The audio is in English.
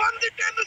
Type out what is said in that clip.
ಬಂದಿಟ್ಟೆಂದು